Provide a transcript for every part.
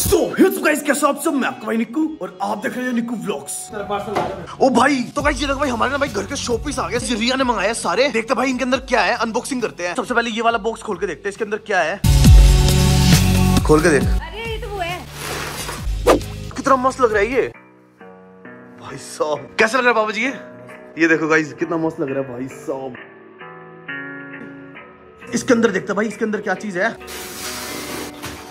सो hits guys कैसे आप सब? मैं आपका भाई निक्कू और आप देख रहे हैं निक्कू व्लॉग्स ओ भाई तो गाइस ये भाई हमारे ना भाई घर के शो आ गए रिया ने मंगाया सारे। देखते भाई इनके अंदर क्या है? अनबॉक्सिंग करते हैं। सबसे पहले ये वाला बॉक्स खोल के देखते हैं इसके अंदर क्या है। खोल के देख। अरे ये तो वो है। कितना मस्त लग रहा है ये। भाई साहब कैसा लग रहा है बाबा जी ये? ये देखो गाइस कितना मस्त लग रहा है भाई साहब। इसके अंदर देखते भाई इसके अंदर क्या चीज़ है?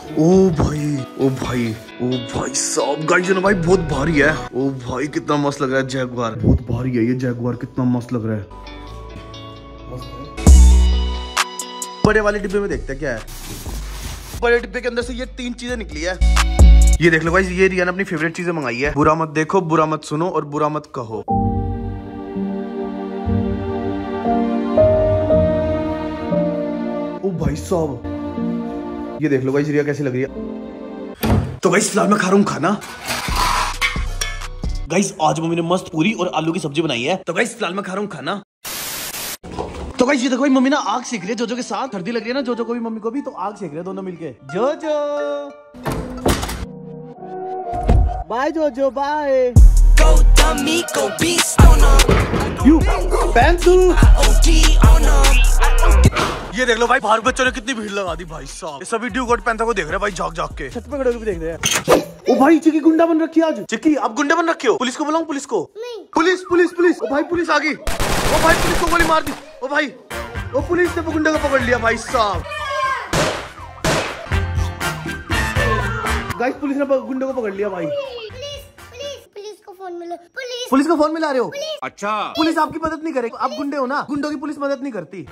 ओ भाई ओ भाई ओ भाई साहब गाइस ना भाई, बहुत भारी है। ओ भाई, कितना मस्त लग रहा है जैगवार बहुत भारी है ये जैगवार कितना मस्त लग रहा है। बड़े वाले डिब्बे में देखते हैं क्या है। बड़े डिब्बे के अंदर से ये तीन चीज़ें निकली है। ये देख लो गाइस ये रिया ने अपनी फेवरेट चीज़ें मंगाई है। बुरा मत देखो, बुरा मत सुनो और बुरा मत कहो। ओ भाई साहब ये देख लो गाइस रिया कैसी लग रही है? तो गाइस फ़िलहाल मैं खा रहा हूँ खाना। गाइस आज मम्मी ने मस्त पूरी और आलू की सब्ज़ी बनाई है। तो गाइस फ़िलहाल मैं खा रहा हूँ खाना। तो गाइस ये देखो भाई मम्मी ना आग सेक रही है जोजो के साथ। सर्दी लग रही है ना जोजो को भी मम्मी को भी तो आग सेक रहे हैं दोनों मिलके। जोजो! बाय जोजो बाय Go dummy, यू देख लो भाई बाहर बच्चों ने कितनी भीड़ लगा दी भाई साहब। ये सभी ड्यू कोट पैंथा को देख रहे हैं भाई झाक झाक के। छत पे खड़े भी देख रहे हैं। ओ भाई चिक्की गुंडा बन रखी आज। चिक्की आप गुंडा बन रखे हो? पुलिस को बुलाऊं पुलिस को? नहीं। Police police police. ओ भाई पुलिस आ गई। ओ भाई पुलिस को गोली मार दी। ओ भाई ओ पुलिस ने गुंडा को पकड़ लिया भाई साहब। गाइस पुलिस ने गुंडे को पकड़ लिया भाई। पुलिस पुलिस पुलिस को फ़ोन मिलो। पुलिस। पुलिस को फ़ोन मिला रहे हो? अच्छा। पुलिस आपकी मदद नहीं करेगी आप गुंडे हो ना? गुंडों की पुलिस मदद नहीं करती।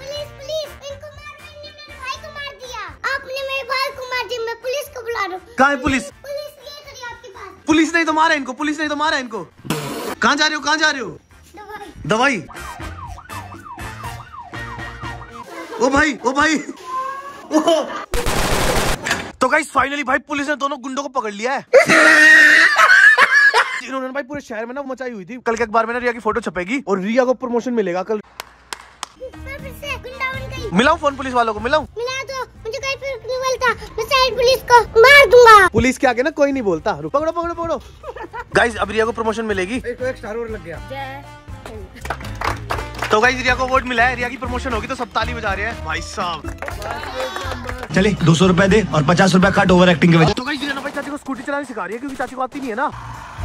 कहाँ है पुलिस? पुलिस ये खड़ी आपके पास। पुलिस नहीं तो मारा इनको पुलिस नहीं तो मारा इनको। कहाँ जा रहे हो कहाँ जा रहे हो? दवाई। दवाई? ओ भाई ओ भाई। ओ। तो गाइस फाइनली भाई पुलिस ने दोनों गुंडों को पकड़ लिया है। इन्होंने भाई पूरे शहर में ना मचाई हुई थी। कल के अखबार में ना रिया की फ़ोटो छपेगी। और रिया को प्रमोशन मिलेगा कल। मिलाऊं फ़ोन पुलिस वालों को मिलाऊं? मिला दो मुझे कहीं फिर नहीं बोलता मैं साइड पुलिस को मार दूँगा। पुलिस के आगे ना कोई नहीं बोलता। पकड़ो पकड़ो पकड़ो। गाइस अब रिया को प्रमोशन मिलेगी। तो गाइस रिया को अवार्ड मिला है। रिया की प्रमोशन होगी तो सब ताली बजा रहे हैं। भाई साहब। चले दो सौ रूपए दे और पचास रूपए कट ओवर एक्टिंग के वजह तो गाइस रिया ना भाई चाची को स्कूटी चलानी सिखा रही है क्योंकि चाची को आती नहीं है ना।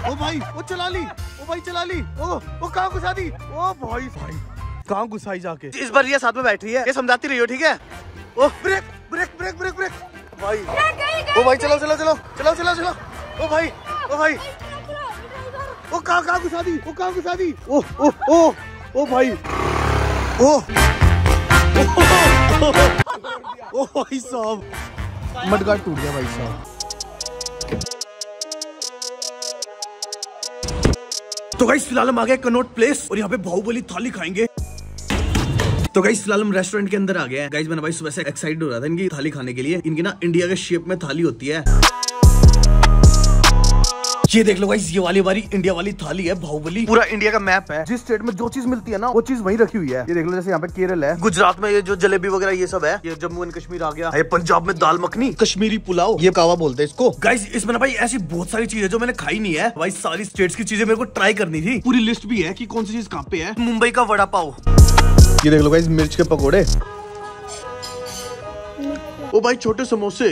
ओ भाई वो चला ली ओ भाई चला ली ओ ओ कहाँ घुसा दी ओ भाई भाई कहाँ घुसाई जाके? इस बार रिया साथ में बैठ रही है। ये समझाती रही हो ठीक है? ओ ब्रेक ब्रेक ब्रेक भाई। ओ भाई चलो चलो चलो चलो चलो चलो। ओ भाई ओ भाई। ओ कहाँ कहाँ घुसा दी? ओ कहाँ घुसा दी? ओ ओ ओ ओ भाई। ओ। ओ भाई साहब। मडगाट टूट गया भाई साहब। तो गाइस फ़िलहाल हम आ गए कनोट प्लेस और यहाँ पे बाहुबली थाली खाएँगे। तो गाइस फ़िलहाल हम रेस्टोरेंट के अंदर आ गए हैं। गाइस मैंने भाई सुबह से एक्साइटेड हो रहा था इनकी थाली खाने के लिए। इनकी ना इंडिया के शेप में थाली होती है। ये देख लो गाइस ये वाली हमारी इंडिया वाली थाली है बाहुबली। पूरा इंडिया का मैप है। जिस स्टेट में जो चीज़ मिलती है ना वो चीज़ वहीं रखी हुई है। ये देख लो जैसे यहाँ पे केरल है। गुजरात में ये जो जलेबी वगैरह ये सब है। ये जम्मू एंड कश्मीर आ गया। ये पंजाब में दाल मखनी। कश्मीरी पुलाव। ये कावा बोलते हैं इसको। गाइस इसमें ना भाई ऐसी बहुत सारी चीज़ें जो मैंने खाई नहीं है। भाई सारी स्टेट्स की चीज़ें मेरे को ट्राई करनी थी। पूरी लिस्ट भी है की कौन सी चीज़ कहाँ पे है। मुंबई का वड़ा पाव। ये देख लो गाइस, मिर्च के पकोड़े। ओ भाई, छोटे समोसे।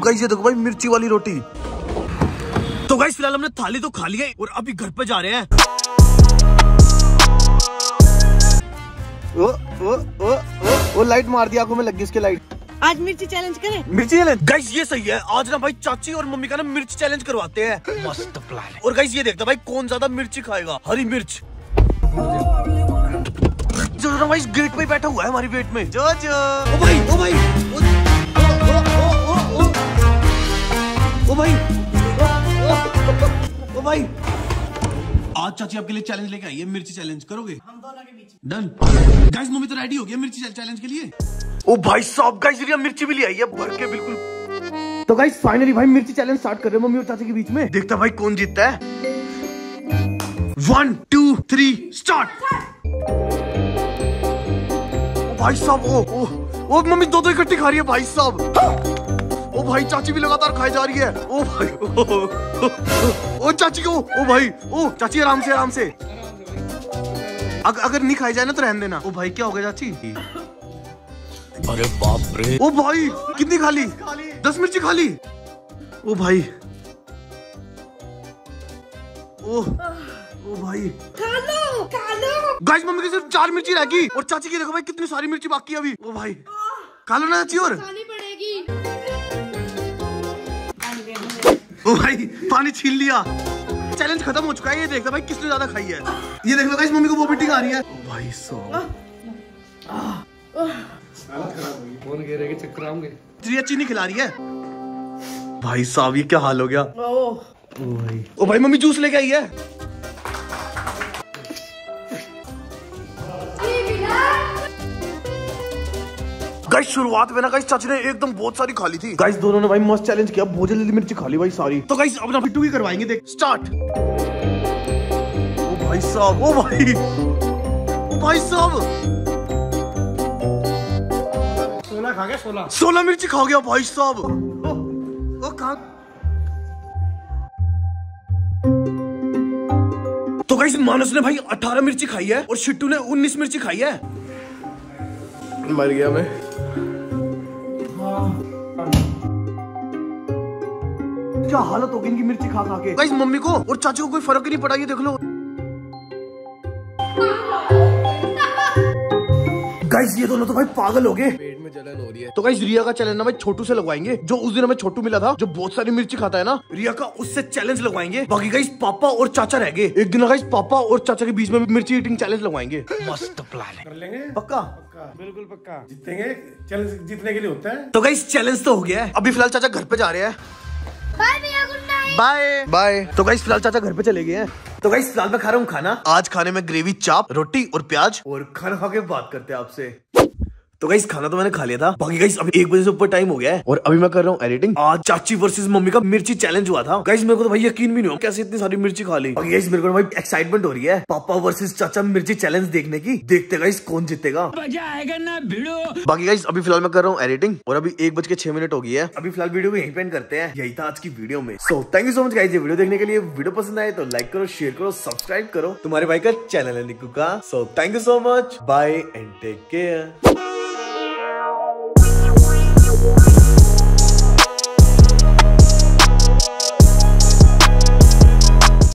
गाइस, ये देखो भाई, मिर्ची वाली रोटी। तो गाइस, फ़िलहाल हमने थाली तो खा ली है और अभी घर पे जा रहे हैं। ओ ओ ओ ओ ओ लाइट मार दी, आँखों में लग गई इसके लाइट। आज मिर्ची चैलेंज करें। मिर्ची चैलेंज गाइस ये सही है। आज ना भाई चाची और मम्मी का ना मिर्च चैलेंज करवाते हैं। मस्त प्लान और गाइस ये देखते भाई कौन ज़्यादा मिर्ची खाएगा। हरी मिर्च। जो ना भाई गेट पे बैठा हुआ है हमारी वेट में। जो जो। ओ भाई ओ भाई। ओ भाई। ओ भाई। आज चाची आपके लिए चैलेंज लेके आई है मिर्ची चैलेंज करोगे? हम दोनों के बीच डन गाइस मम्मी तो रेडी हो गया मिर्ची चैलेंज के लिए? ओ भाई साहब गाइस रिया मिर्ची भी ले आई है भर के बिल्कुल। तो गाइस फाइनली भाई मिर्ची चैलेंज स्टार्ट कर रहे हैं मम्मी और चाची के बीच में। देखता भाई कौन जीतता है। वन टू थ्री स्टार्ट भाई साहब ओ ओ ओ मम्मी दो दो इकट्ठी खा रही है भाई साहब। ओ भाई चाची भी लगातार खाई जा रही है। ओ भाई ओ, ओ, ओ, ओ चाची को ओ भाई ओ चाची आराम से आराम से। अग, अगर नहीं खाई जाए ना तो रहने देना। ओ भाई क्या हो गया चाची? अरे बाप रे। ओ भाई कितनी खा ली दस मिर्ची खा ली ओ भाई। ओ ओ भाई। खा लो खा लो गाइस मम्मी की सिर्फ़ चार मिर्ची रह गई। और चाची की देखो भाई कितनी सारी मिर्ची बाकी है अभी। ओ भाई। खा लो ना चाची और। खानी पड़ेगी। ओ भाई पानी छीन लिया। चैलेंज खत्म हो चुका है ये देखता भाई किसने ज़्यादा खाई है। ये देख लो गाइस मम्मी को वो मिट्टी खा रही है। ओ भाई सो फ़ोन कह रहे कि चक्कर आऊँगे। चिड़िया चीनी खिला रही है। भाई साहब ये क्या हाल हो गया? ओ। भाई ओ भाई मम्मी जूस लेके आई है। गाइस शुरुआत में ना गाइस चाची ने एकदम बहुत सारी खाली थी। गाइस दोनों ने भाई मस्त चैलेंज किया बहुत जल्दी मिर्ची खा ली भाई सारी। तो गाइस अब ना पिट्टू की करवाएँगे देख। स्टार्ट ओ भाई साहब ओ भाई। ओ भाई साहब। सोलह खा गया सोलह सोलह मिर्ची खा गया भाई साहब। ओ, ओ कहा? तो गाइस मानस ने भाई 18 मिर्ची खाई है और शिट्टू ने 19 मिर्ची खाई है। मर गया मैं। क्या हालत होगी इनकी मिर्ची खा खा के? गाइस मम्मी को और चाचू को कोई फ़र्क ही नहीं पड़ा ये देख लो। गाइस ये दोनों तो भाई पागल हो गए। पेट में जलन हो रही है। तो गाइस रिया का चैलेंज ना भाई छोटू से लगवाएँगे जो उस दिन हमें छोटू मिला था जो बहुत सारी मिर्ची खाता है ना। रिया का उससे चैलेंज लगवाएँगे। बाकी गाइस पापा और चाचा रह गए। एक दिन गाइस पापा और चाचा के बीच में भी मिर्ची ईटिंग चैलेंज लगवाएँगे। मस्त प्लान है। कर लेंगे? पक्का? पक्का। बिल्कुल पक्का। जीतेंगे। चैलेंज जीतने के लिए होता है। तो गाइस चैलेंज तो हो गया है। अभी फ़िलहाल चाचा घर पे जा रहे हैं। बाय भैया गुड नाइट बाय बाय तो गाइस फ़िलहाल चाचा घर पे चले गए हैं। तो गाइस फ़िलहाल मैं खा रहा हूँ खाना। आज खाने में ग्रेवी चाप रोटी और प्याज। और खाना खा के बात करते हैं आपसे। तो गाइस खाना तो मैंने खा लिया था। बाकी गाइस अभी एक बजे से ऊपर टाइम हो गया है। और अभी मैं कर रहा हूँ एडिटिंग आज चाची वर्सेस मम्मी का मिर्ची चैलेंज हुआ था। गाइस मेरे को तो भाई यकीन भी नहीं हो कैसे इतनी सारी मिर्ची खा ली। बाकी गाइस मेरे को भाई एक्साइटमेंट हो रही है। पापा वर्सेस चाचा मिर्ची चैलेंज देखने की। देखते गाइस कौन जीतेगा। आएगा ना भिड़ो। बाकी गाइस अभी फ़िलहाल मैं कर रहा हूँ एडिटिंग और अभी एक बज के छह मिनट हो गई है। अभी फ़िलहाल वीडियो को यहीं पेंड करते हैं। यही था आज की वीडियो में। So thank you so much guys ये वीडियो देखने के लिए वीडियो पसंद आए तो लाइक करो शेयर करो सब्सक्राइब करो। तुम्हारे भाई का चैनल है निकू का। So thank you so much bye and take care Bye.